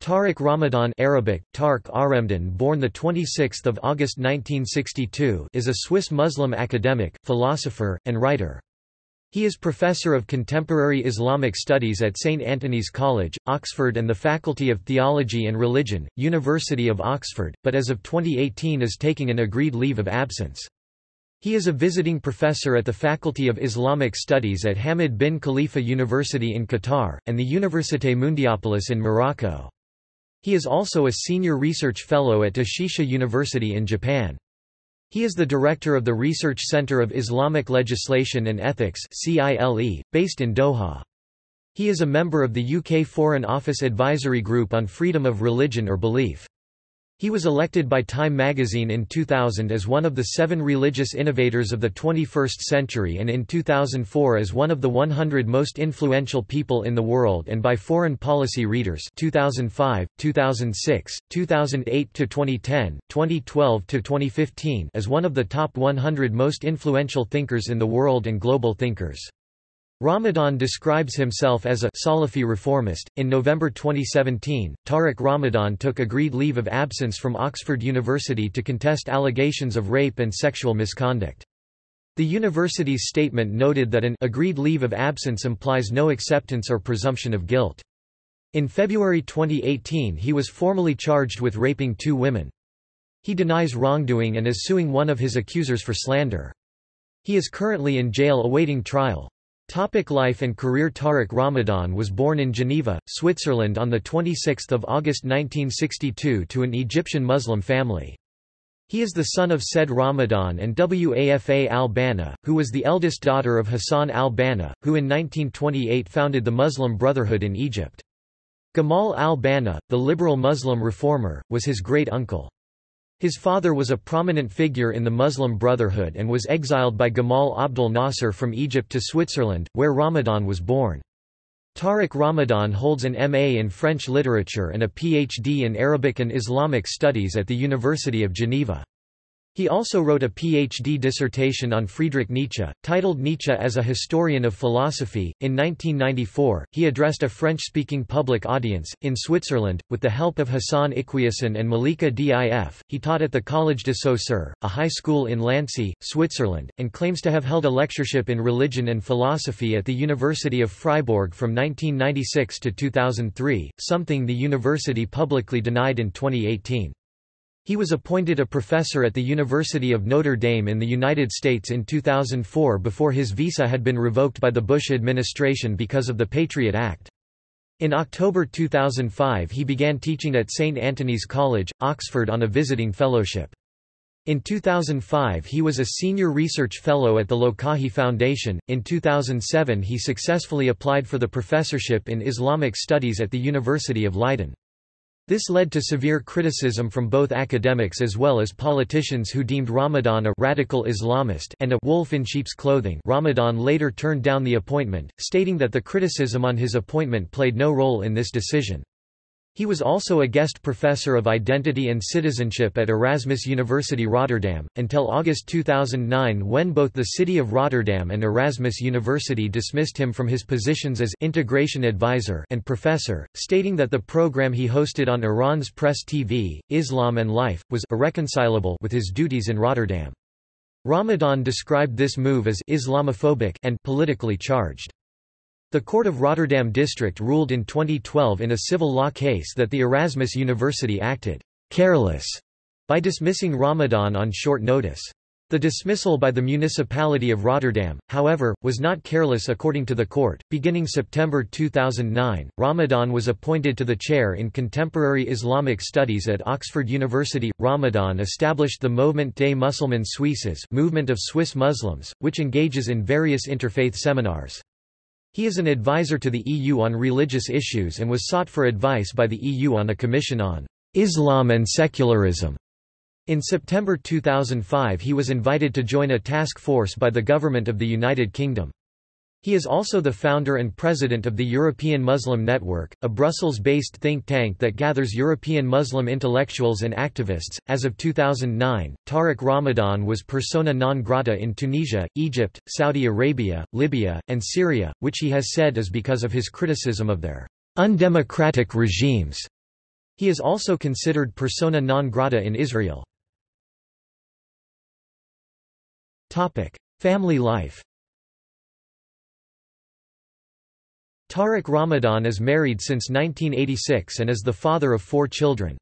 Tariq Ramadan Arabic, Tarq Aremdan born 26 August 1962 is a Swiss Muslim academic, philosopher, and writer. He is Professor of Contemporary Islamic Studies at St Antony's College, Oxford and the Faculty of Theology and Religion, University of Oxford, but as of 2018 is taking an agreed leave of absence. He is a visiting professor at the Faculty of Islamic Studies at Hamad bin Khalifa University in Qatar, and the Université Mundiapolis in Morocco. He is also a senior research fellow at Doshisha University in Japan. He is the director of the Research Center of Islamic Legislation and Ethics CILE, based in Doha. He is a member of the UK Foreign Office Advisory Group on Freedom of Religion or Belief. He was elected by Time magazine in 2000 as one of the seven religious innovators of the 21st century and in 2004 as one of the 100 most influential people in the world and by Foreign Policy Readers 2005, 2006, 2008–2010, 2012–2015 as one of the top 100 most influential thinkers in the world and global thinkers. Ramadan describes himself as a Salafi reformist. In November 2017, Tariq Ramadan took agreed leave of absence from Oxford University to contest allegations of rape and sexual misconduct. The university's statement noted that an agreed leave of absence implies no acceptance or presumption of guilt. In February 2018 he was formally charged with raping two women. He denies wrongdoing and is suing one of his accusers for slander. He is currently in jail awaiting trial. Topic life and career Tariq Ramadan was born in Geneva, Switzerland on 26 August 1962 to an Egyptian Muslim family. He is the son of Said Ramadan and Wafa al-Banna, who was the eldest daughter of Hassan al-Banna, who in 1928 founded the Muslim Brotherhood in Egypt. Gamal al-Banna, the liberal Muslim reformer, was his great-uncle. His father was a prominent figure in the Muslim Brotherhood and was exiled by Gamal Abdel Nasser from Egypt to Switzerland, where Ramadan was born. Tariq Ramadan holds an MA in French literature and a PhD in Arabic and Islamic studies at the University of Geneva. He also wrote a PhD dissertation on Friedrich Nietzsche, titled Nietzsche as a Historian of Philosophy. In 1994, he addressed a French speaking public audience, in Switzerland, with the help of Hassan Iquioussen and Malika Dif. He taught at the Collège de Saussure, a high school in Lancy, Switzerland, and claims to have held a lectureship in religion and philosophy at the University of Freiburg from 1996 to 2003, something the university publicly denied in 2018. He was appointed a professor at the University of Notre Dame in the United States in 2004 before his visa had been revoked by the Bush administration because of the Patriot Act. In October 2005 he began teaching at St. Antony's College, Oxford on a visiting fellowship. In 2005 he was a senior research fellow at the Lokahi Foundation. In 2007 he successfully applied for the professorship in Islamic Studies at the University of Leiden. This led to severe criticism from both academics as well as politicians who deemed Ramadan a radical Islamist and a wolf in sheep's clothing. Ramadan later turned down the appointment, stating that the criticism on his appointment played no role in this decision. He was also a guest professor of identity and citizenship at Erasmus University Rotterdam, until August 2009 when both the City of Rotterdam and Erasmus University dismissed him from his positions as integration advisor and professor, stating that the program he hosted on Iran's Press TV, Islam and Life, was irreconcilable with his duties in Rotterdam. Ramadan described this move as Islamophobic and politically charged. The Court of Rotterdam District ruled in 2012 in a civil law case that the Erasmus University acted careless by dismissing Ramadan on short notice. The dismissal by the municipality of Rotterdam, however, was not careless according to the court. Beginning September 2009, Ramadan was appointed to the chair in contemporary Islamic studies at Oxford University. Ramadan established the Mouvement des Musulmans Suisses, movement of Swiss Muslims, which engages in various interfaith seminars. He is an advisor to the EU on religious issues and was sought for advice by the EU on a commission on Islam and secularism. In September 2005 he was invited to join a task force by the Government of the United Kingdom. He is also the founder and president of the European Muslim Network, a Brussels-based think tank that gathers European Muslim intellectuals and activists. As of 2009, Tariq Ramadan was persona non grata in Tunisia, Egypt, Saudi Arabia, Libya, and Syria, which he has said is because of his criticism of their undemocratic regimes. He is also considered persona non grata in Israel. Topic: Family life Tariq Ramadan is married since 1986 and is the father of four children.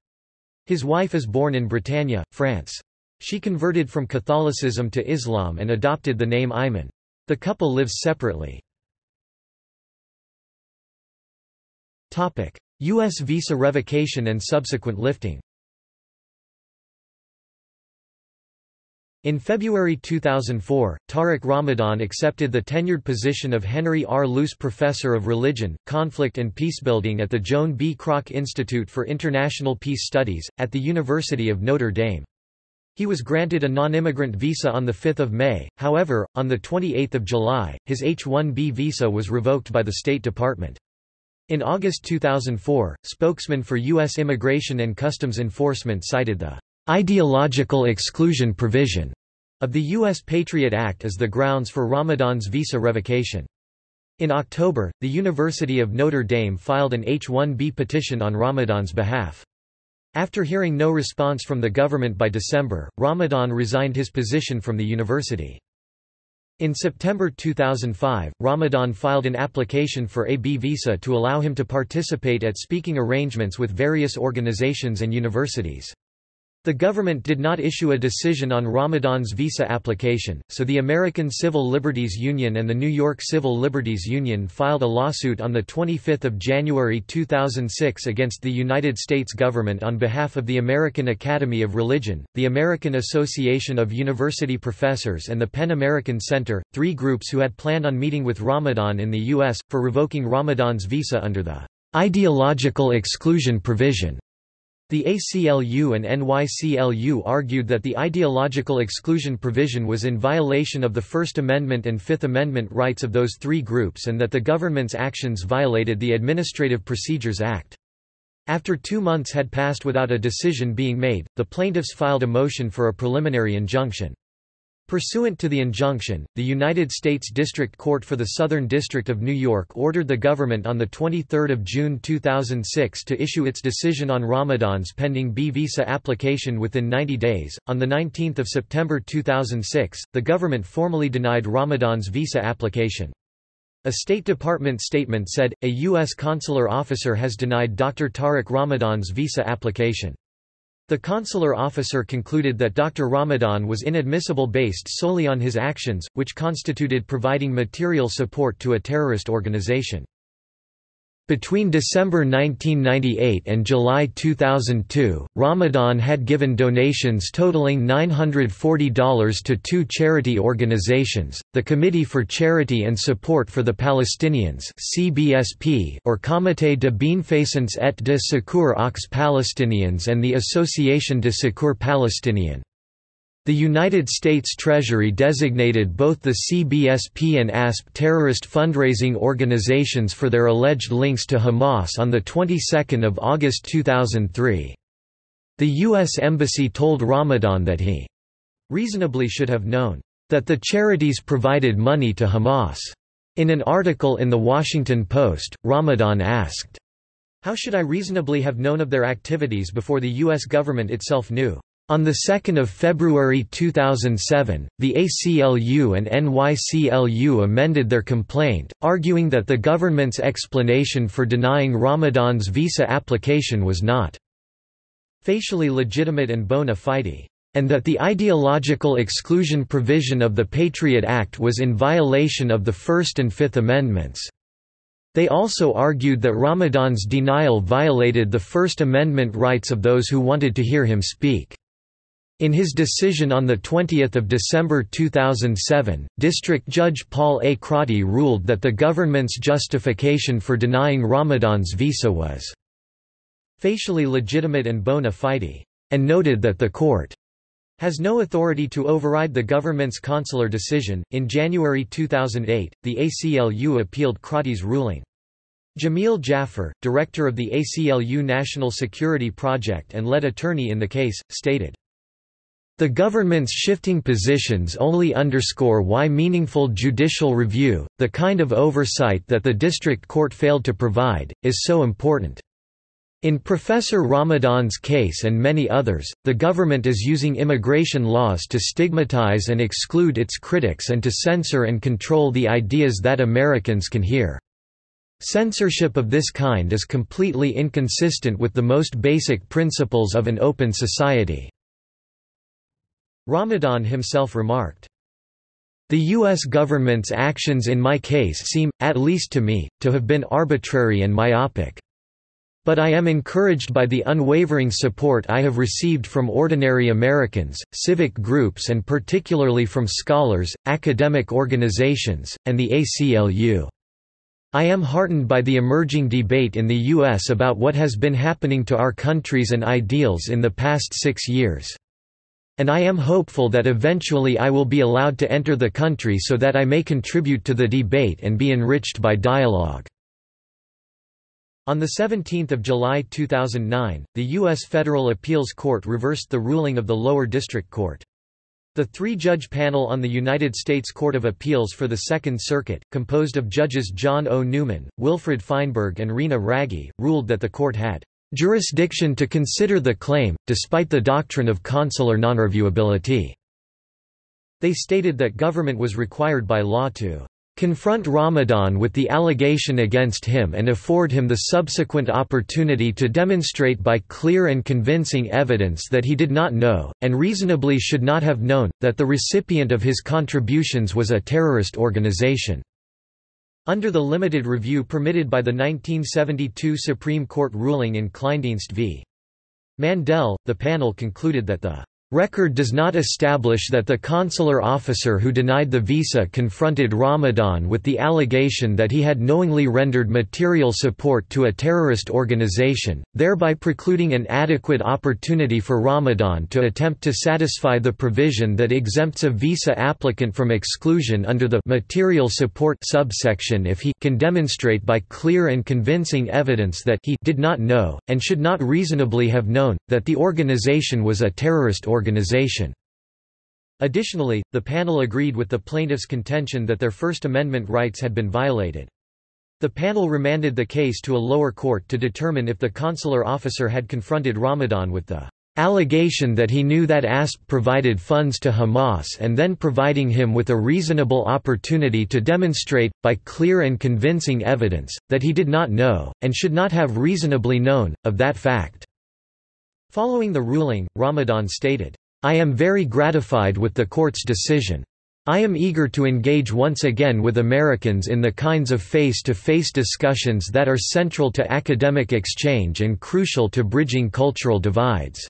His wife is born in Bretagne, France. She converted from Catholicism to Islam and adopted the name Ayman. The couple lives separately. U.S. visa revocation and subsequent lifting In February 2004, Tariq Ramadan accepted the tenured position of Henry R. Luce Professor of Religion, Conflict and Peacebuilding at the Joan B. Kroc Institute for International Peace Studies, at the University of Notre Dame. He was granted a non-immigrant visa on 5 May, however, on 28 July, his H-1B visa was revoked by the State Department. In August 2004, spokesman for U.S. Immigration and Customs Enforcement cited the ideological exclusion provision of the U.S. Patriot Act as the grounds for Ramadan's visa revocation. In October, the University of Notre Dame filed an H-1B petition on Ramadan's behalf. After hearing no response from the government by December, Ramadan resigned his position from the university. In September 2005, Ramadan filed an application for a B visa to allow him to participate at speaking arrangements with various organizations and universities. The government did not issue a decision on Ramadan's visa application, so the American Civil Liberties Union and the New York Civil Liberties Union filed a lawsuit on 25 January 2006 against the United States government on behalf of the American Academy of Religion, the American Association of University Professors and the PEN American Center, three groups who had planned on meeting with Ramadan in the U.S., for revoking Ramadan's visa under the ideological exclusion provision. The ACLU and NYCLU argued that the ideological exclusion provision was in violation of the First Amendment and Fifth Amendment rights of those three groups and that the government's actions violated the Administrative Procedures Act. After two months had passed without a decision being made, the plaintiffs filed a motion for a preliminary injunction. Pursuant to the injunction, the United States District Court for the Southern District of New York ordered the government on 23 June 2006 to issue its decision on Ramadan's pending B visa application within 90 days. On 19 September 2006, the government formally denied Ramadan's visa application. A State Department statement said, a U.S. consular officer has denied Dr. Tariq Ramadan's visa application. The consular officer concluded that Dr. Ramadan was inadmissible based solely on his actions, which constituted providing material support to a terrorist organization. Between December 1998 and July 2002, Ramadan had given donations totaling $940 to two charity organizations, the Committee for Charity and Support for the Palestinians or Comité de Bienfaisance et de Secours aux Palestiniens and the Association de Secours Palestinien. The United States Treasury designated both the CBSP and ASP terrorist fundraising organizations for their alleged links to Hamas on the 22nd of August 2003. The U.S. Embassy told Ramadan that he reasonably should have known that the charities provided money to Hamas. In an article in The Washington Post, Ramadan asked, How should I reasonably have known of their activities before the U.S. government itself knew? On 2 February 2007, the ACLU and NYCLU amended their complaint, arguing that the government's explanation for denying Ramadan's visa application was not facially legitimate and bona fide, and that the ideological exclusion provision of the Patriot Act was in violation of the First and Fifth Amendments. They also argued that Ramadan's denial violated the First Amendment rights of those who wanted to hear him speak. In his decision on 20 December 2007, District Judge Paul A. Crotty ruled that the government's justification for denying Ramadan's visa was facially legitimate and bona fide, and noted that the court has no authority to override the government's consular decision. In January 2008, the ACLU appealed Crotty's ruling. Jamil Jaffer, director of the ACLU National Security Project and lead attorney in the case, stated, the government's shifting positions only underscore why meaningful judicial review, the kind of oversight that the district court failed to provide, is so important. In Professor Ramadan's case and many others, the government is using immigration laws to stigmatize and exclude its critics and to censor and control the ideas that Americans can hear. Censorship of this kind is completely inconsistent with the most basic principles of an open society. Ramadan himself remarked, the U.S. government's actions in my case seem, at least to me, to have been arbitrary and myopic. But I am encouraged by the unwavering support I have received from ordinary Americans, civic groups and particularly from scholars, academic organizations, and the ACLU. I am heartened by the emerging debate in the U.S. about what has been happening to our countries and ideals in the past six years. And I am hopeful that eventually I will be allowed to enter the country so that I may contribute to the debate and be enriched by dialogue. On 17 July 2009, the U.S. Federal Appeals Court reversed the ruling of the lower district court. The three-judge panel on the United States Court of Appeals for the Second Circuit, composed of judges John O. Newman, Wilfred Feinberg and Reena Raggi, ruled that the court had jurisdiction to consider the claim, despite the doctrine of consular nonreviewability. They stated that government was required by law to confront Ramadan with the allegation against him and afford him the subsequent opportunity to demonstrate by clear and convincing evidence that he did not know, and reasonably should not have known, that the recipient of his contributions was a terrorist organization. Under the limited review permitted by the 1972 Supreme Court ruling in Kleindienst v. Mandel, the panel concluded that the Record does not establish that the consular officer who denied the visa confronted Ramadan with the allegation that he had knowingly rendered material support to a terrorist organization, thereby precluding an adequate opportunity for Ramadan to attempt to satisfy the provision that exempts a visa applicant from exclusion under the material support subsection if he can demonstrate by clear and convincing evidence that he did not know, and should not reasonably have known, that the organization was a terrorist organization organization. Additionally, the panel agreed with the plaintiffs' contention that their First Amendment rights had been violated. The panel remanded the case to a lower court to determine if the consular officer had confronted Ramadan with the allegation that he knew that ASP provided funds to Hamas and then providing him with a reasonable opportunity to demonstrate, by clear and convincing evidence, that he did not know, and should not have reasonably known, of that fact. Following the ruling, Ramadan stated, I am very gratified with the court's decision. I am eager to engage once again with Americans in the kinds of face-to-face -face discussions that are central to academic exchange and crucial to bridging cultural divides."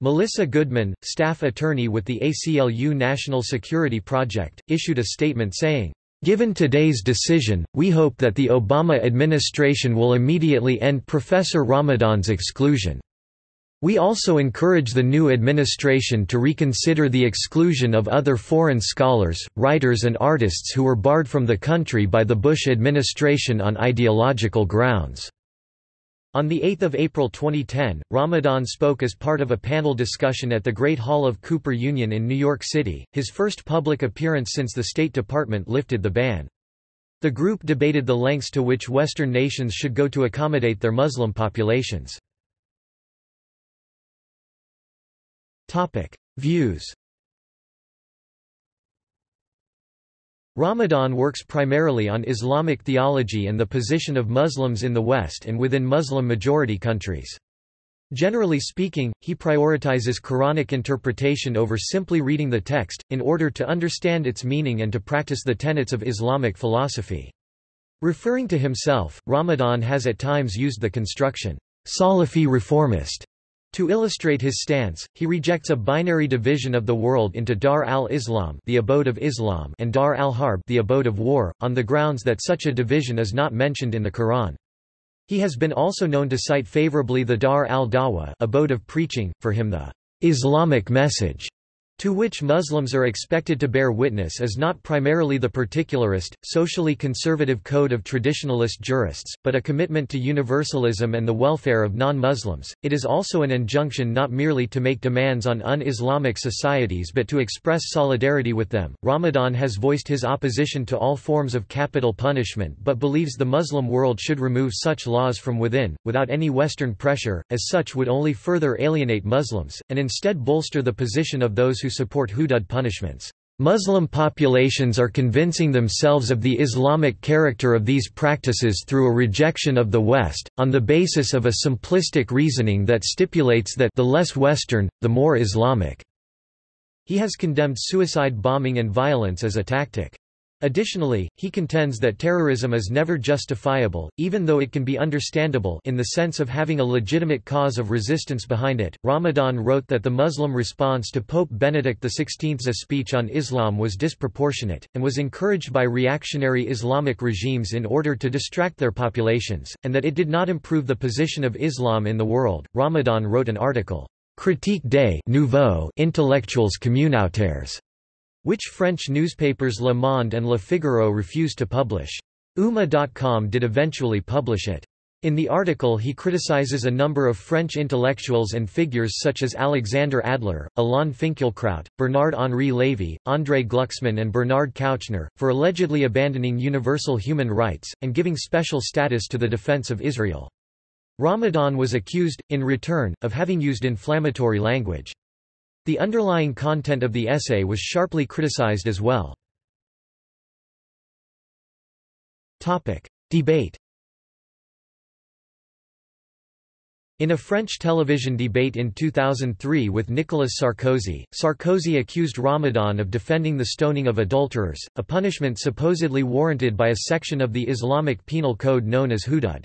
Melissa Goodman, staff attorney with the ACLU National Security Project, issued a statement saying, Given today's decision, we hope that the Obama administration will immediately end Professor Ramadan's exclusion. We also encourage the new administration to reconsider the exclusion of other foreign scholars, writers and artists who were barred from the country by the Bush administration on ideological grounds. On 8 April 2010, Ramadan spoke as part of a panel discussion at the Great Hall of Cooper Union in New York City, his first public appearance since the State Department lifted the ban. The group debated the lengths to which Western nations should go to accommodate their Muslim populations. Topic: Views. Ramadan works primarily on Islamic theology and the position of Muslims in the West and within Muslim-majority countries. Generally speaking, he prioritizes Quranic interpretation over simply reading the text, in order to understand its meaning and to practice the tenets of Islamic philosophy. Referring to himself, Ramadan has at times used the construction, Salafi reformist, to illustrate his stance, he rejects a binary division of the world into Dar al-Islam, the abode of Islam, and Dar al-Harb, the abode of war, on the grounds that such a division is not mentioned in the Quran. He has been also known to cite favorably the Dar al-Dawa, abode of preaching, for him the Islamic message to which Muslims are expected to bear witness is not primarily the particularist, socially conservative code of traditionalist jurists, but a commitment to universalism and the welfare of non-Muslims. It is also an injunction not merely to make demands on un-Islamic societies but to express solidarity with them. Ramadan has voiced his opposition to all forms of capital punishment but believes the Muslim world should remove such laws from within, without any Western pressure, as such would only further alienate Muslims, and instead bolster the position of those who support hudud punishments. Muslim populations are convincing themselves of the Islamic character of these practices through a rejection of the West, on the basis of a simplistic reasoning that stipulates that the less Western, the more Islamic. He has condemned suicide bombing and violence as a tactic. Additionally, he contends that terrorism is never justifiable, even though it can be understandable in the sense of having a legitimate cause of resistance behind it. Ramadan wrote that the Muslim response to Pope Benedict XVI's speech on Islam was disproportionate, and was encouraged by reactionary Islamic regimes in order to distract their populations, and that it did not improve the position of Islam in the world. Ramadan wrote an article, Critique des nouveaux intellectuels communautaires which French newspapers Le Monde and Le Figaro refused to publish. Umma.com did eventually publish it. In the article he criticizes a number of French intellectuals and figures such as Alexandre Adler, Alain Finkielkraut, Bernard-Henri Lévy, André Glucksmann and Bernard Kouchner, for allegedly abandoning universal human rights, and giving special status to the defense of Israel. Ramadan was accused, in return, of having used inflammatory language. The underlying content of the essay was sharply criticized as well. Debate In a French television debate in 2003 with Nicolas Sarkozy, Sarkozy accused Ramadan of defending the stoning of adulterers, a punishment supposedly warranted by a section of the Islamic penal code known as hudud.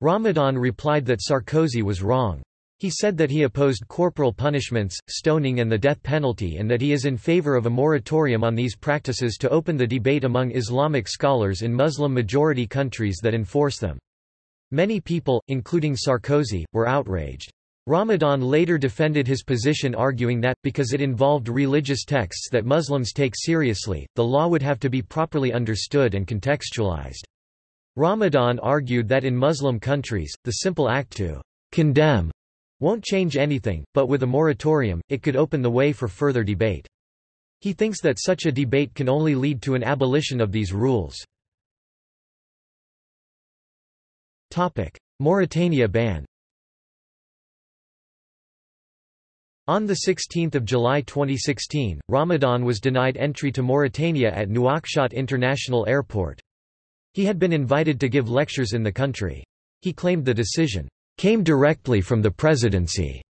Ramadan replied that Sarkozy was wrong. He said that he opposed corporal punishments, stoning and the death penalty and that he is in favor of a moratorium on these practices to open the debate among Islamic scholars in Muslim-majority countries that enforce them. Many people, including Sarkozy, were outraged. Ramadan later defended his position arguing that, because it involved religious texts that Muslims take seriously, the law would have to be properly understood and contextualized. Ramadan argued that in Muslim countries, the simple act to condemn won't change anything, but with a moratorium, it could open the way for further debate. He thinks that such a debate can only lead to an abolition of these rules. Mauritania ban On 16 July 2016, Ramadan was denied entry to Mauritania at Nouakchott International Airport. He had been invited to give lectures in the country. He claimed the decision came directly from the presidency.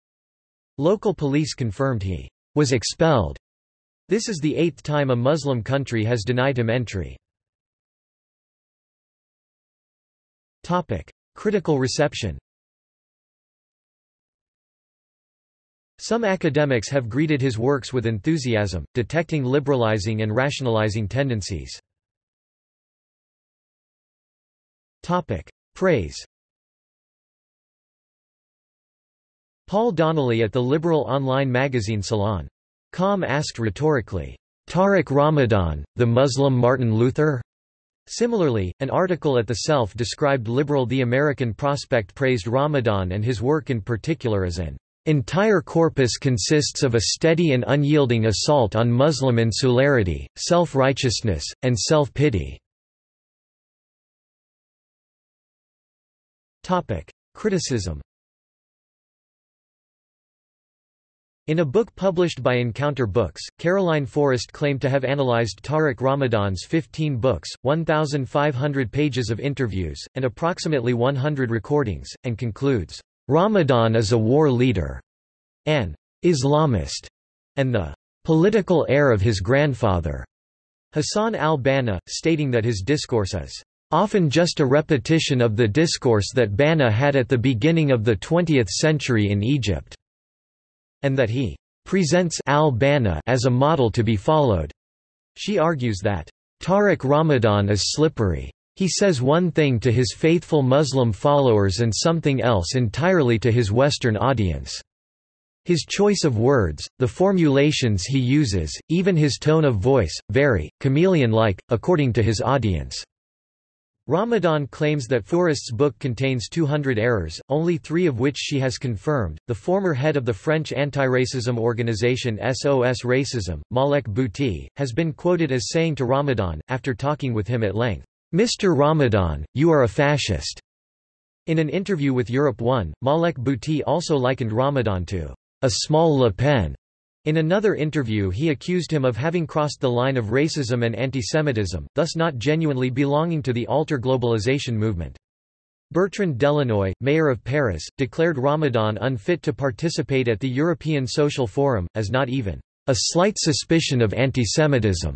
Local police confirmed he was expelled. This is the eighth time a Muslim country has denied him entry. Topic. Critical reception Some academics have greeted his works with enthusiasm, detecting liberalizing and rationalizing tendencies. Topic. Praise Paul Donnelly at the liberal online magazine Salon. Com asked rhetorically, Tariq Ramadan, the Muslim Martin Luther? Similarly, an article at The Self described liberal The American Prospect praised Ramadan and his work in particular as an entire corpus consists of a steady and unyielding assault on Muslim insularity, self-righteousness, and self-pity. Criticism In a book published by Encounter Books, Caroline Fourest claimed to have analyzed Tariq Ramadan's 15 books, 1,500 pages of interviews, and approximately 100 recordings, and concludes, "...Ramadan is a war leader," an Islamist, and the political heir of his grandfather, Hassan al-Banna, stating that his discourse is often just a repetition of the discourse that Banna had at the beginning of the 20th century in Egypt and that he presents al-Banna as a model to be followed. She argues that Tariq Ramadan is slippery. He says one thing to his faithful Muslim followers and something else entirely to his Western audience. His choice of words, the formulations he uses, even his tone of voice, vary, chameleon-like, according to his audience. Ramadan claims that Fourest's book contains 200 errors, only three of which she has confirmed. The former head of the French anti-racism organization SOS Racism, Malek Boutih, has been quoted as saying to Ramadan, after talking with him at length, Mr. Ramadan, you are a fascist. In an interview with Europe 1, Malek Boutih also likened Ramadan to a small Le Pen. In another interview he accused him of having crossed the line of racism and antisemitism, thus not genuinely belonging to the alter globalization movement. Bertrand Delanoë, mayor of Paris, declared Ramadan unfit to participate at the European Social Forum, as not even a slight suspicion of antisemitism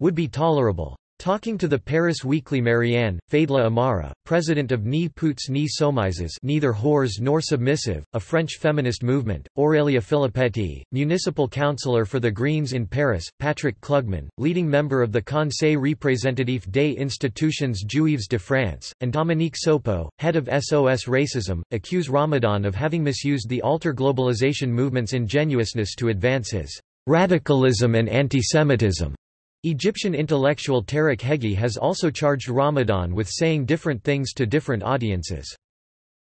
would be tolerable. Talking to the Paris Weekly Marianne, Fadela Amara, president of Ni Putes ni Soumises neither whores nor submissive, a French feminist movement, Aurélia Filippetti, municipal councillor for the Greens in Paris, Patrick Klugman, leading member of the Conseil représentatif des institutions juives de France, and Dominique Sopo, head of SOS Racism, accuse Ramadan of having misused the alter globalization movement's ingenuousness to advance his radicalism and antisemitism. Egyptian intellectual Tarek Heggy has also charged Ramadan with saying different things to different audiences.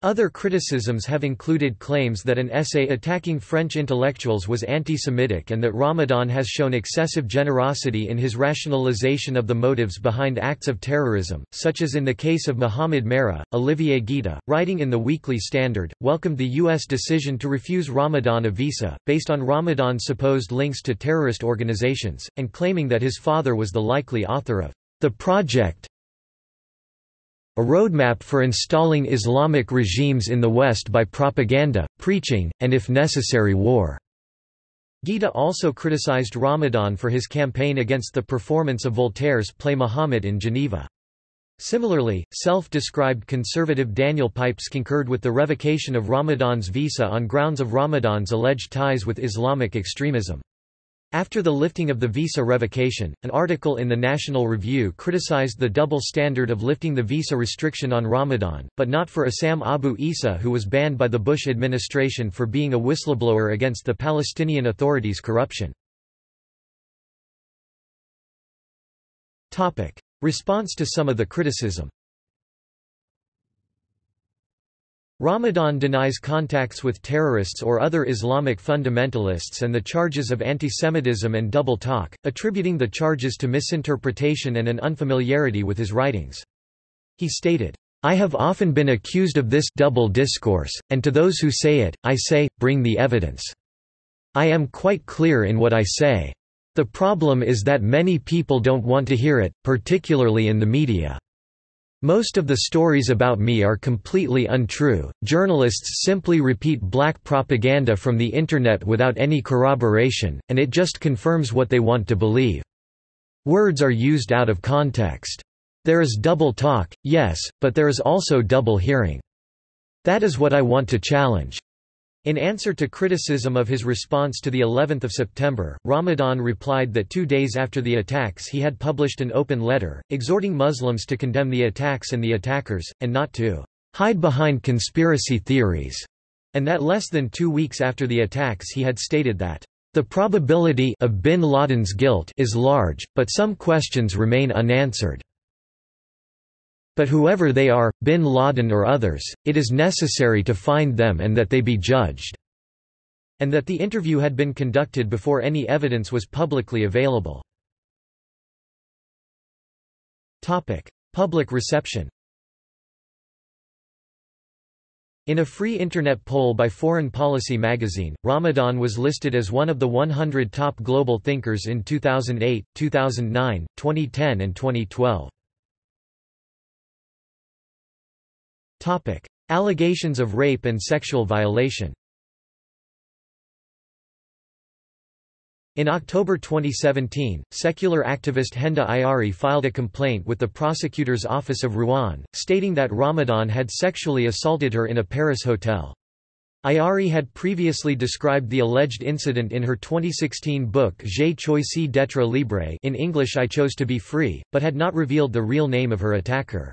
Other criticisms have included claims that an essay attacking French intellectuals was anti-Semitic and that Ramadan has shown excessive generosity in his rationalization of the motives behind acts of terrorism, such as in the case of Mohamed Merah. Olivier Guitta, writing in the Weekly Standard, welcomed the U.S. decision to refuse Ramadan a visa, based on Ramadan's supposed links to terrorist organizations, and claiming that his father was the likely author of the project a roadmap for installing Islamic regimes in the West by propaganda, preaching, and if necessary war. Guitta also criticized Ramadan for his campaign against the performance of Voltaire's play Muhammad in Geneva. Similarly, self-described conservative Daniel Pipes concurred with the revocation of Ramadan's visa on grounds of Ramadan's alleged ties with Islamic extremism. After the lifting of the visa revocation, an article in the National Review criticized the double standard of lifting the visa restriction on Ramadan, but not for Issam Abu Issa who was banned by the Bush administration for being a whistleblower against the Palestinian Authority's corruption. Response to some of the criticism Ramadan denies contacts with terrorists or other Islamic fundamentalists and the charges of antisemitism and double talk, attributing the charges to misinterpretation and an unfamiliarity with his writings. He stated, I have often been accused of this double discourse, and to those who say it, I say, bring the evidence. I am quite clear in what I say. The problem is that many people don't want to hear it, particularly in the media. Most of the stories about me are completely untrue. Journalists simply repeat black propaganda from the internet without any corroboration, and it just confirms what they want to believe. Words are used out of context. There is double talk, yes, but there is also double hearing. That is what I want to challenge. In answer to criticism of his response to the 11th of September, Ramadan replied that two days after the attacks he had published an open letter, exhorting Muslims to condemn the attacks and the attackers, and not to hide behind conspiracy theories, and that less than two weeks after the attacks he had stated that the probability of bin Laden's guilt is large, but some questions remain unanswered. But whoever they are, bin Laden or others, it is necessary to find them and that they be judged." And that the interview had been conducted before any evidence was publicly available. Public reception In a free Internet poll by Foreign Policy magazine, Ramadan was listed as one of the 100 top global thinkers in 2008, 2009, 2010 and 2012. Topic: Allegations of rape and sexual violation. In October 2017, secular activist Henda Ayari filed a complaint with the prosecutor's office of Rouen, stating that Ramadan had sexually assaulted her in a Paris hotel. Ayari had previously described the alleged incident in her 2016 book J'ai choisi d'être libre in English I chose to be free, but had not revealed the real name of her attacker.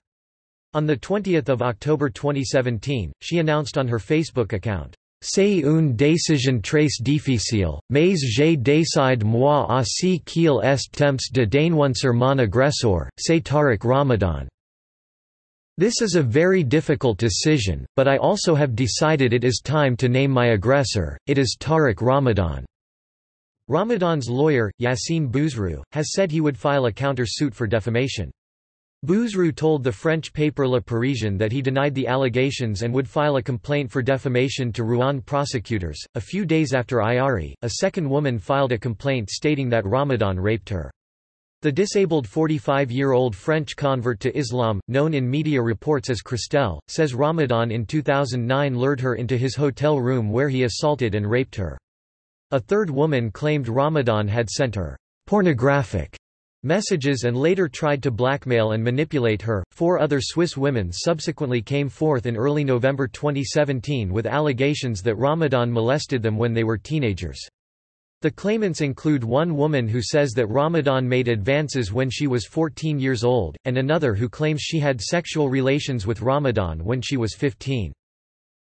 On 20 October 2017, she announced on her Facebook account, C'est une décision très difficile, mais j'ai décidé moi aussi qu'il est temps de dénoncer mon agressor, c'est Tariq Ramadan. This is a very difficult decision, but I also have decided it is time to name my aggressor, it is Tariq Ramadan. Ramadan's lawyer, Yassine Bouzrou, has said he would file a counter-suit for defamation. Bouzrou told the French paper Le Parisien that he denied the allegations and would file a complaint for defamation to Rouen prosecutors. A few days after Ayari, a second woman filed a complaint stating that Ramadan raped her. The disabled 45-year-old French convert to Islam, known in media reports as Christelle, says Ramadan in 2009 lured her into his hotel room where he assaulted and raped her. A third woman claimed Ramadan had sent her pornographic messages and later tried to blackmail and manipulate her. Four other Swiss women subsequently came forth in early November 2017 with allegations that Ramadan molested them when they were teenagers. The claimants include one woman who says that Ramadan made advances when she was 14 years old, and another who claims she had sexual relations with Ramadan when she was 15.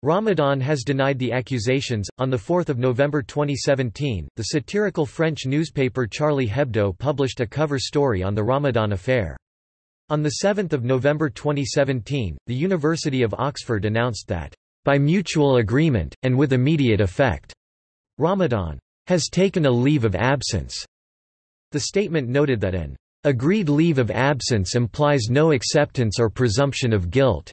Ramadan has denied the accusations. On 4 November 2017, the satirical French newspaper Charlie Hebdo published a cover story on the Ramadan affair. On 7 November 2017, the University of Oxford announced that, by mutual agreement, and with immediate effect, Ramadan has taken a leave of absence. The statement noted that an agreed leave of absence implies no acceptance or presumption of guilt.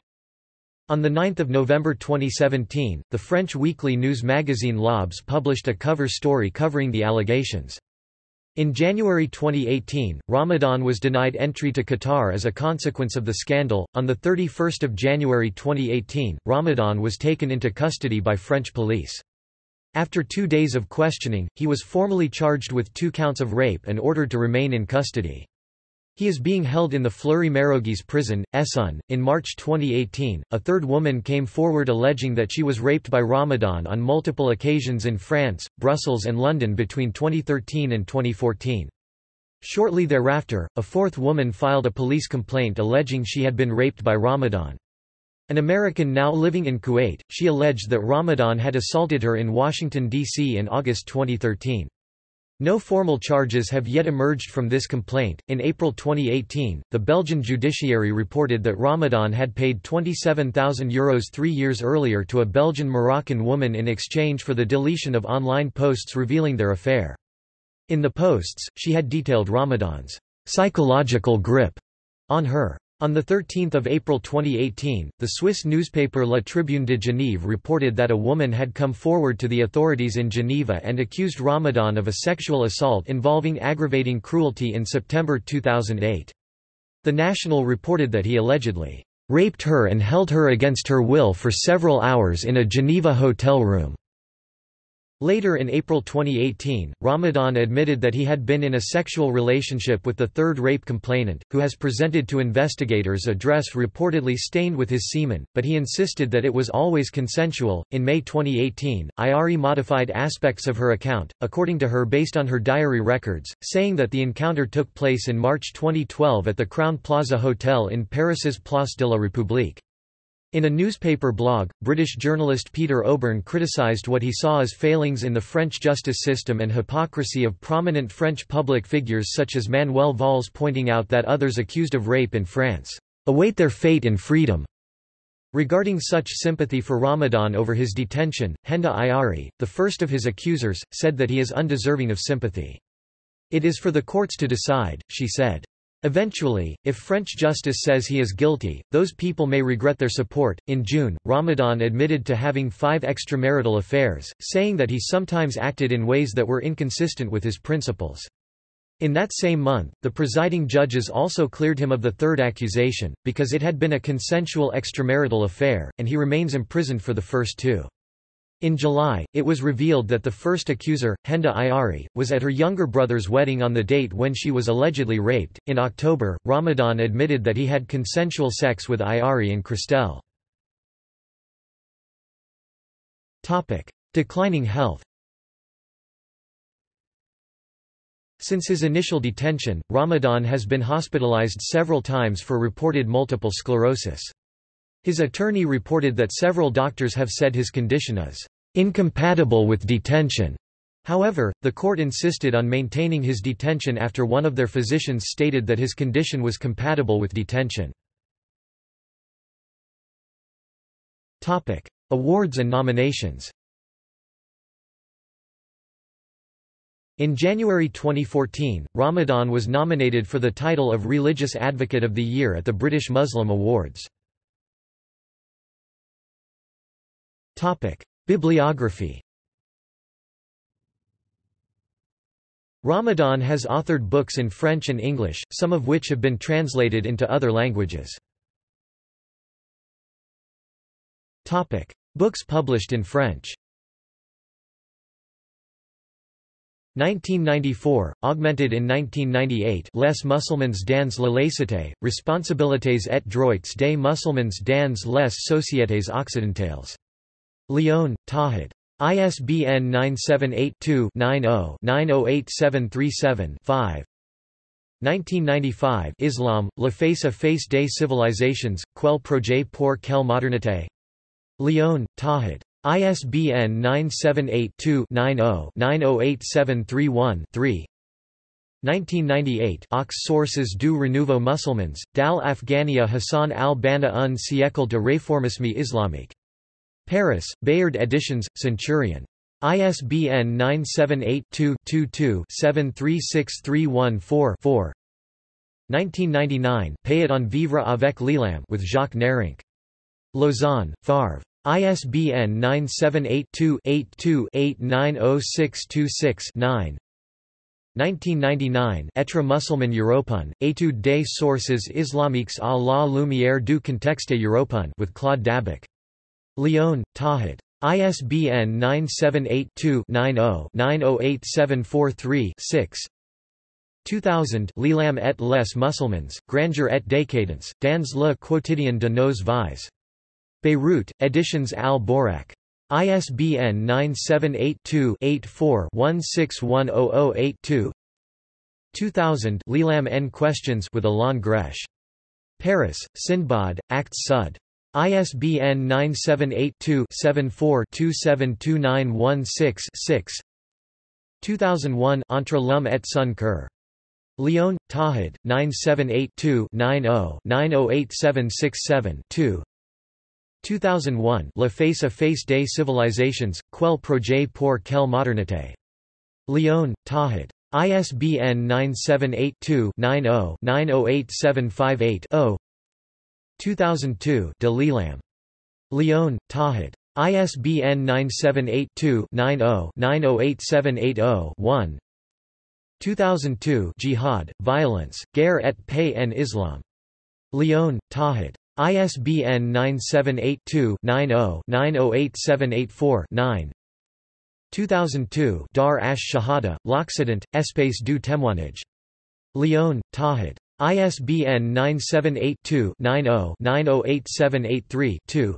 On 9 November 2017, the French weekly news magazine L'Obs published a cover story covering the allegations. In January 2018, Ramadan was denied entry to Qatar as a consequence of the scandal. On 31 January 2018, Ramadan was taken into custody by French police. After two days of questioning, he was formally charged with two counts of rape and ordered to remain in custody. He is being held in the Fleury-Mérogis prison, Essonne. In March 2018, a third woman came forward alleging that she was raped by Ramadan on multiple occasions in France, Brussels and London between 2013 and 2014. Shortly thereafter, a fourth woman filed a police complaint alleging she had been raped by Ramadan. An American now living in Kuwait, she alleged that Ramadan had assaulted her in Washington, D.C. in August 2013. No formal charges have yet emerged from this complaint. In April 2018, the Belgian judiciary reported that Ramadan had paid €27,000 Euros three years earlier to a Belgian Moroccan woman in exchange for the deletion of online posts revealing their affair. In the posts, she had detailed Ramadan's psychological grip on her. On 13 April 2018, the Swiss newspaper La Tribune de Genève reported that a woman had come forward to the authorities in Geneva and accused Ramadan of a sexual assault involving aggravating cruelty in September 2008. The National reported that he allegedly raped her and held her against her will for several hours in a Geneva hotel room. Later in April 2018, Ramadan admitted that he had been in a sexual relationship with the third rape complainant, who has presented to investigators a dress reportedly stained with his semen, but he insisted that it was always consensual. In May 2018, Ayari modified aspects of her account, according to her based on her diary records, saying that the encounter took place in March 2012 at the Crowne Plaza Hotel in Paris's Place de la République. In a newspaper blog, British journalist Peter Oborne criticised what he saw as failings in the French justice system and hypocrisy of prominent French public figures such as Manuel Valls pointing out that others accused of rape in France, "...await their fate in freedom." Regarding such sympathy for Ramadan over his detention, Henda Ayari, the first of his accusers, said that he is undeserving of sympathy. It is for the courts to decide, she said. Eventually, if French justice says he is guilty, those people may regret their support. In June, Ramadan admitted to having five extramarital affairs, saying that he sometimes acted in ways that were inconsistent with his principles. In that same month, the presiding judges also cleared him of the third accusation, because it had been a consensual extramarital affair, and he remains imprisoned for the first two. In July, it was revealed that the first accuser, Henda Ayari, was at her younger brother's wedding on the date when she was allegedly raped. In October, Ramadan admitted that he had consensual sex with Ayari and Christelle. Topic: Declining health. Since his initial detention, Ramadan has been hospitalized several times for reported multiple sclerosis. His attorney reported that several doctors have said his condition is incompatible with detention. However, the court insisted on maintaining his detention after one of their physicians stated that his condition was compatible with detention. Topic: Awards and nominations In January 2014, Ramadan was nominated for the title of Religious Advocate of the Year at the British Muslim Awards. Bibliography Ramadan has authored books in French and English, some of which have been translated into other languages. Topic: Books published in French 1994, augmented in 1998 Les musulmans dans la laïcité, responsabilités et droits des musulmans dans les sociétés occidentales. Lyon, Tawhid. ISBN 978-2-90-908737-5 1995 Islam, La face-à-face des civilisations, quel projet pour quelle modernité? Lyon, Tawhid. ISBN 978-2-90-908731-3 1998 Aux sources du renouveau musulmans, Dal Afghania Hassan al-Banna un siècle de réformisme islamique. Paris, Bayard Editions, Centurion. ISBN 978-2-22-736314-4 1999 Payet on vivre avec l'islam with Jacques Neirynck. Lausanne, Favre. ISBN 978-2-82-890626-9 1999 Etre musulman européen, étude des sources islamiques à la lumière du contexte européen with Claude Dabic. Lyon, Tawhid. ISBN 978-2-90-908743-6 2000 L'Islam et les musulmans, grandeur et décadence, dans le quotidien de nos vies. Beirut, Editions Al-Borak. ISBN 978-2-84-161082 2000 L'Islam en Questions with Alain Gresh. Paris, Sindbad, Actes Sud. ISBN 978-2-74-272916-6 2001 Entre l'homme et son cœur. Lyon, Tawhid, 978-2-90-908767-2 2001 Le face-à-face des civilisations, quel projet pour quelle modernité. Lyon, Tawhid. ISBN 978-2-90-908758-0 2002 De L'Islam. Lyon, Tawhid. ISBN 978-2-90-908780-1 2002 Jihad, Violence, Guerre et Paix en Islam. Lyon, Tawhid. ISBN 978-2-90-908784-9 2002 Dar ash Shahada, L'Occident, Espace du témoignage. Lyon, Tawhid. ISBN 978-2-90-908783-2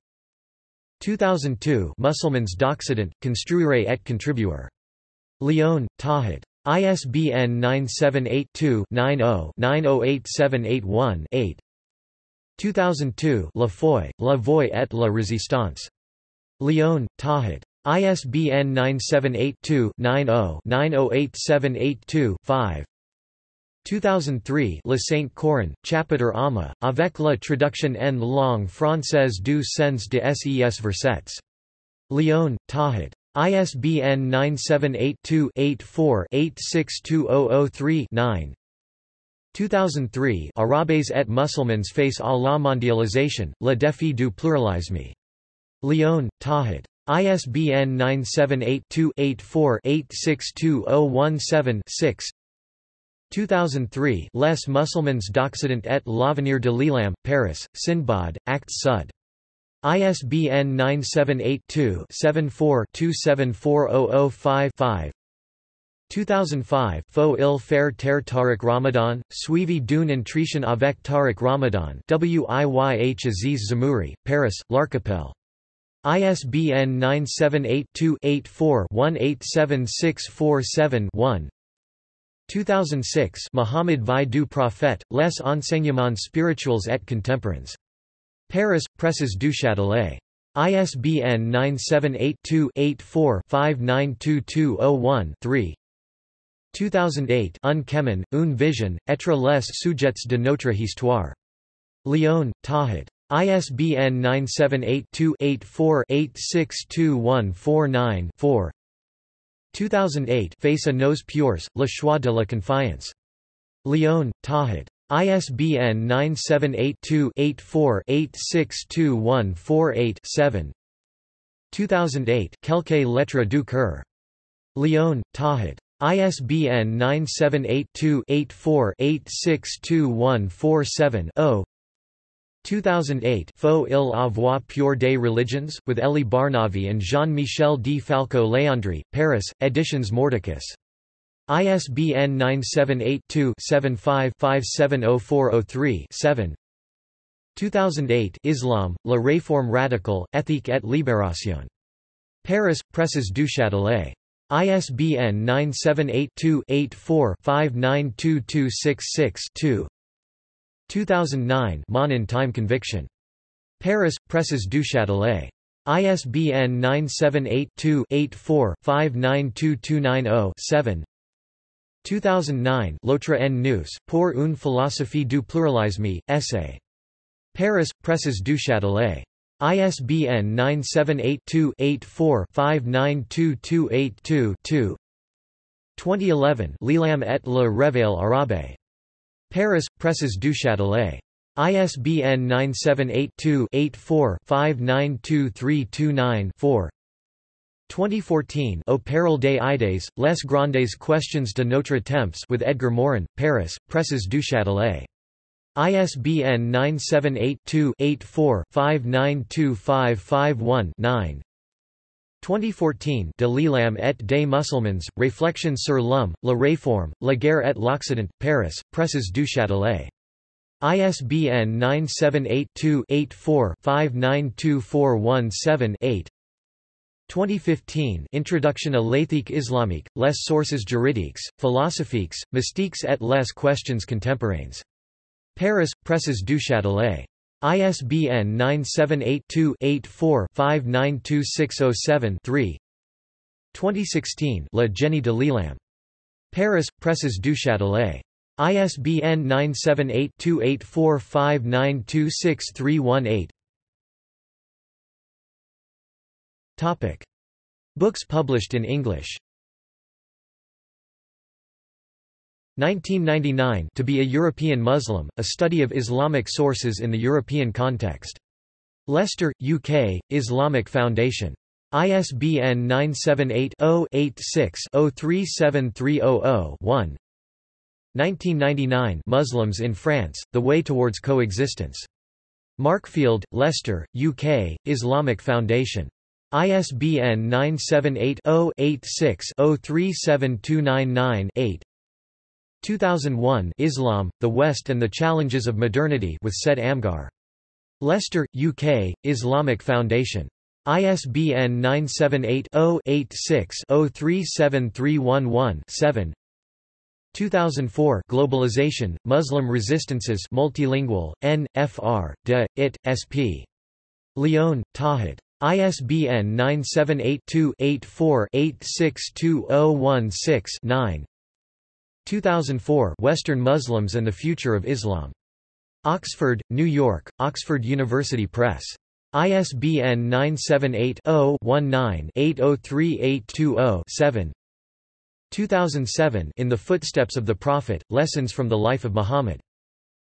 2002 Musselman's d'Occident, Construire et Contribuer. Lyon, Tawhid. ISBN 978 2 90 908781 8 2002 La Foi, La Voix et la Résistance. Lyon, Tawhid. ISBN 978-2-90-908782-5 2003 Le Saint Coran, Chapitre Amma, avec la traduction en langue française du sens de ses versets. Lyon, Tawhid. ISBN 978 2 84 862003 9 2003 Arabes et musulmans face à la mondialisation, le défi du pluralisme. Lyon, Tawhid. ISBN 978-2-84-862017-6 2003 Les musulmans d'Occident et l'avenir de l'Islam, Paris, Sindbad, Actes Sud. ISBN 978 2 74 274005 5 2005 Faux il faire ter Tariq Ramadan, suivi d'une intrition avec Tariq Ramadan WIYH Aziz Zemouri, Paris, L'Archipel. ISBN 978-2-84-187647-1 2006 Mohammed Vie du Prophète, Les enseignements spirituels et contemporains. Paris, Presses du Châtelet. ISBN 978-2-84-592201-3 2008 Un Kemen, une vision, etre les sujets de notre histoire. Lyon, Tawhid. ISBN 978-2-84-862149-4 2008 Face à nos pures, Le choix de la confiance. Lyon, Tawhid. ISBN 978-2-84-862148-7 2008 Quelques lettres du cœur. Lyon, Tawhid. ISBN 978-2-84-862147-0 2008 Faux il avoir pure des religions, with Elie Barnavi and Jean-Michel Di Falco Leandri, Paris, Editions Mordicus. ISBN 978-2-75-570403-7 2008 Islam, La Réforme radicale, Éthique et Libération. Paris, Presses du Châtelet. ISBN 978-2-84-592266-2 2009 Monin Time Conviction. Paris, Presses du Châtelet. ISBN 978-2-84-592290-7 2009 L'autre en nous, pour une philosophie du pluralisme, essay. Paris, Presses du Châtelet. ISBN 978-2-84-592282-2 2011 L'Islam et le Réveil arabe. Paris, Presses du Châtelet. ISBN 978-2-84-592329-4 2014 Au peril des idées, les grandes questions de notre temps with Edgar Morin, Paris, Presses du Châtelet. ISBN 978-2-84-592551-9 2014 De l'Islam et des musulmans, Réflexions sur l'homme, la réforme, la guerre et l'Occident, Paris, Presses du Châtelet. ISBN 978-2-84-592417-8 2015 Introduction à l'éthique islamique, les sources juridiques, philosophiques, mystiques et les questions contemporaines. Paris, Presses du Châtelet. ISBN 978-2-84-592607-3 2016 Le Génie de l'Islam. Paris, Presses du Châtelet. ISBN 978-2-84-592631-8 Topic. Books published in English 1999 To be a European Muslim, a study of Islamic sources in the European context. Leicester, UK, Islamic Foundation. ISBN 978-0-86-037300-1 1999 Muslims in France, The Way Towards Coexistence. Markfield, Leicester, UK, Islamic Foundation. ISBN 978 0 86 037299 2001 Islam, the West and the Challenges of Modernity with Said Amgar. Leicester, UK, Islamic Foundation. ISBN 978-0-86-037311-7 2004 Globalization, Muslim Resistances Multilingual, N. Fr. de. It. Sp. Lyon, Tawhid. ISBN 978-2-84-8620016-9 2004 Western Muslims and the Future of Islam. Oxford, New York, Oxford University Press. ISBN 978-0-19-803820-7 2007 In the Footsteps of the Prophet, Lessons from the Life of Muhammad.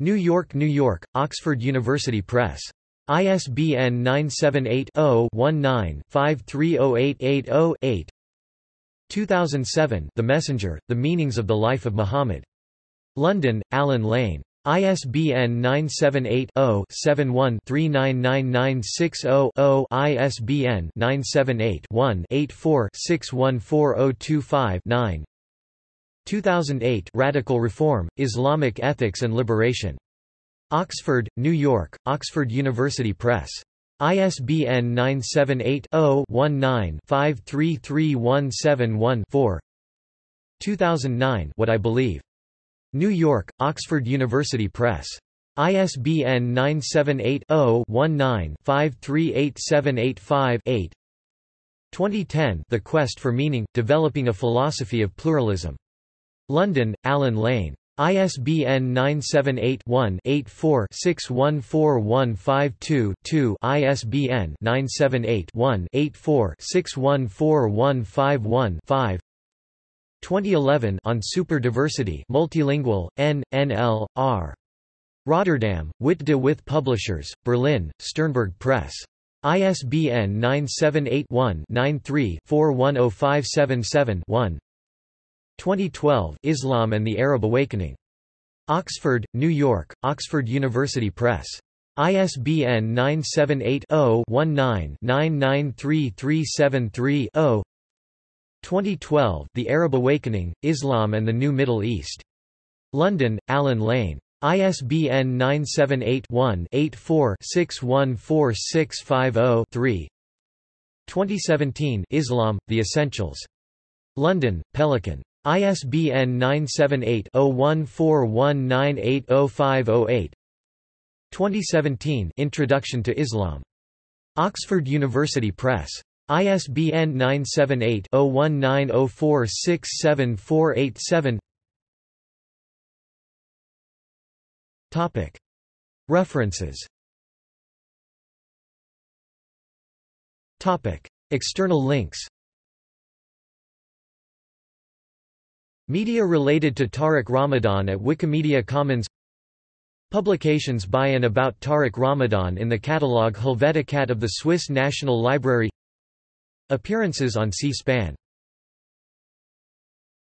New York, New York, Oxford University Press. ISBN 978 0 19 530880 2007 The Messenger, The Meanings of the Life of Muhammad. London, Allen Lane. ISBN 978-0-71-399960-0 ISBN 978-1-84-614025-9 2008 Radical Reform, Islamic Ethics and Liberation. Oxford, New York, Oxford University Press. ISBN 978-0-19-533171-4 2009 What I Believe. New York, Oxford University Press. ISBN 978-0-19-538785-8 2010 The Quest for Meaning, Developing a Philosophy of Pluralism. London, Allen Lane. ISBN 978-1-84-614152-2 ISBN 978-1-84-614151-5 2011 on Super-Diversity Multilingual, N, NL, R. Rotterdam, Wit de With Publishers, Berlin, Sternberg Press. ISBN 978-1-93-410577-1 2012 Islam and the Arab Awakening. Oxford, New York, Oxford University Press. ISBN 978 0 19 993373 2012 The Arab Awakening, Islam and the New Middle East. London, Allen Lane. ISBN 978-1-84-614650-3 2017 Islam, The Essentials. London, Pelican. ISBN 978-0141980508 2017 Introduction to Islam. Oxford University Press. ISBN 978-0190467487 References. Topic. External links Media related to Tariq Ramadan at Wikimedia Commons. Publications by and about Tariq Ramadan in the catalogue Helveticat of the Swiss National Library. Appearances on C-SPAN